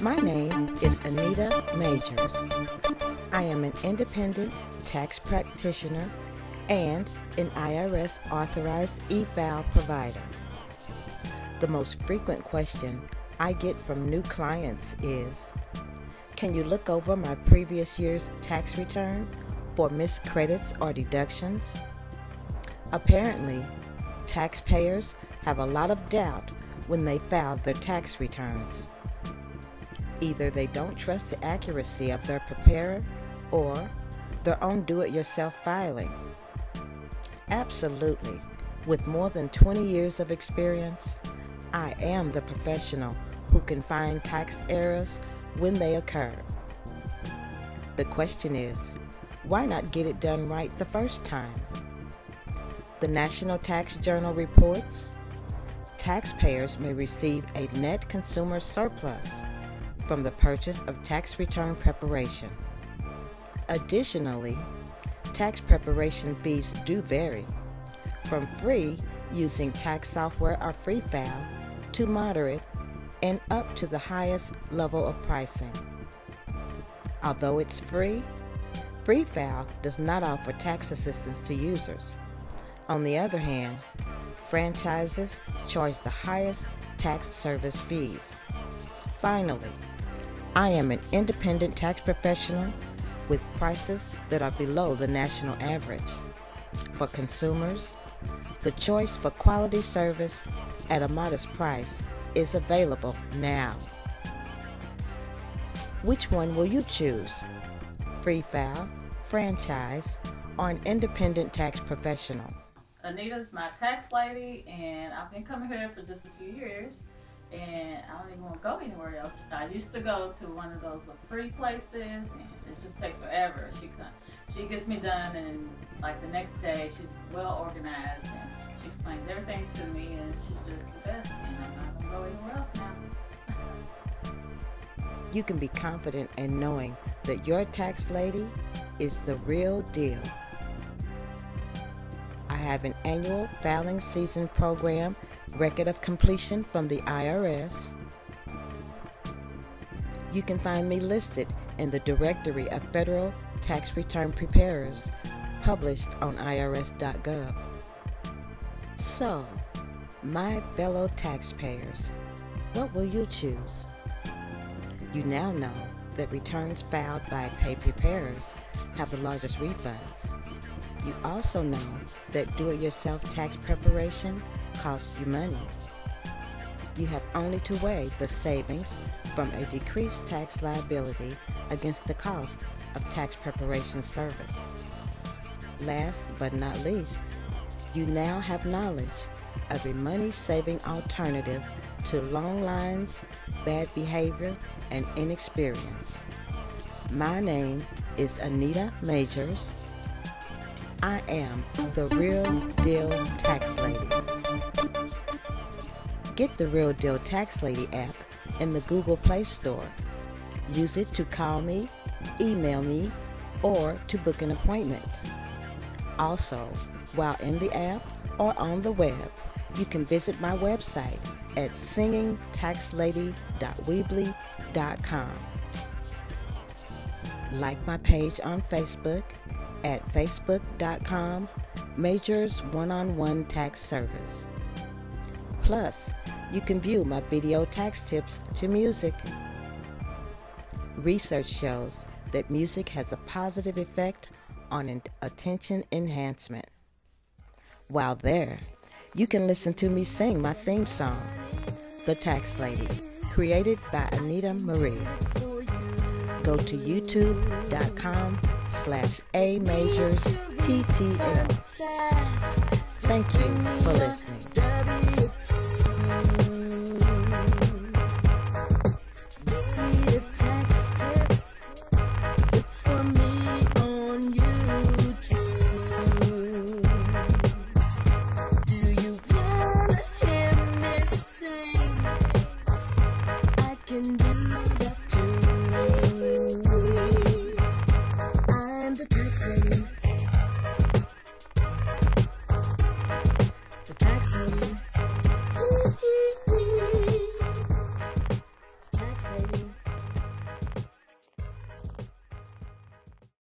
My name is Anita Majors. I am an independent tax practitioner and an IRS authorized e-file provider. The most frequent question I get from new clients is Can you look over my previous year's tax return for missed credits or deductions? Apparently, taxpayers have a lot of doubt when they file their tax returns. Either they don't trust the accuracy of their preparer or their own do it yourself filing. Absolutely. With more than 20 years of experience, I am the professional who can find tax errors when they occur. The question is, why not get it done right the first time? The National Tax Journal reports taxpayers may receive a net consumer surplus from the purchase of tax return preparation. Additionally, tax preparation fees do vary from free using tax software or free file to moderate and up to the highest level of pricing. Although it's free, Free File does not offer tax assistance to users. On the other hand, franchises charge the highest tax service fees. Finally, I am an independent tax professional with prices that are below the national average. For consumers, the choice for quality service at a modest price is available now. Which one will you choose? Free file, franchise, or an independent tax professional? Anita's my tax lady, and I've been coming here for just a few years and I don't even want to go anywhere else. I used to go to one of those free places, and it just takes forever. She she gets me done, and like the next day, she's well organized, and she explains everything to me, and she's just the best. And I'm not gonna go anywhere else now. you can be confident in knowing that your tax lady is the real deal. Have an annual filing season program record of completion from the IRS. You can find me listed in the Directory of Federal Tax Return Preparers published on irs.gov. So, my fellow taxpayers, what will you choose? You now know that returns filed by pay preparers have the largest refunds. You also know that do-it-yourself tax preparation costs you money. You have only to weigh the savings from a decreased tax liability against the cost of tax preparation service. Last but not least, you now have knowledge of a money-saving alternative to long lines, bad behavior, and inexperience. My name is Anita Majors. I am the real deal tax lady. Get the Real Deal Tax Lady app in the Google Play Store. Use it to call me, email me, or to book an appointment. Also, while in the app or on the web, you can visit my website at singingtaxlady.weebly.com. Like my page on Facebook at facebook.com Majors One-on-One Tax Service. Plus, you can view my video tax tips to music. Research shows that music has a positive effect on attention enhancement. While there, you can listen to me sing my theme song, The Tax Lady, created by Anita Marie. Go to youtube.com slash A Majors TTL. Thank you for listening. Thank you.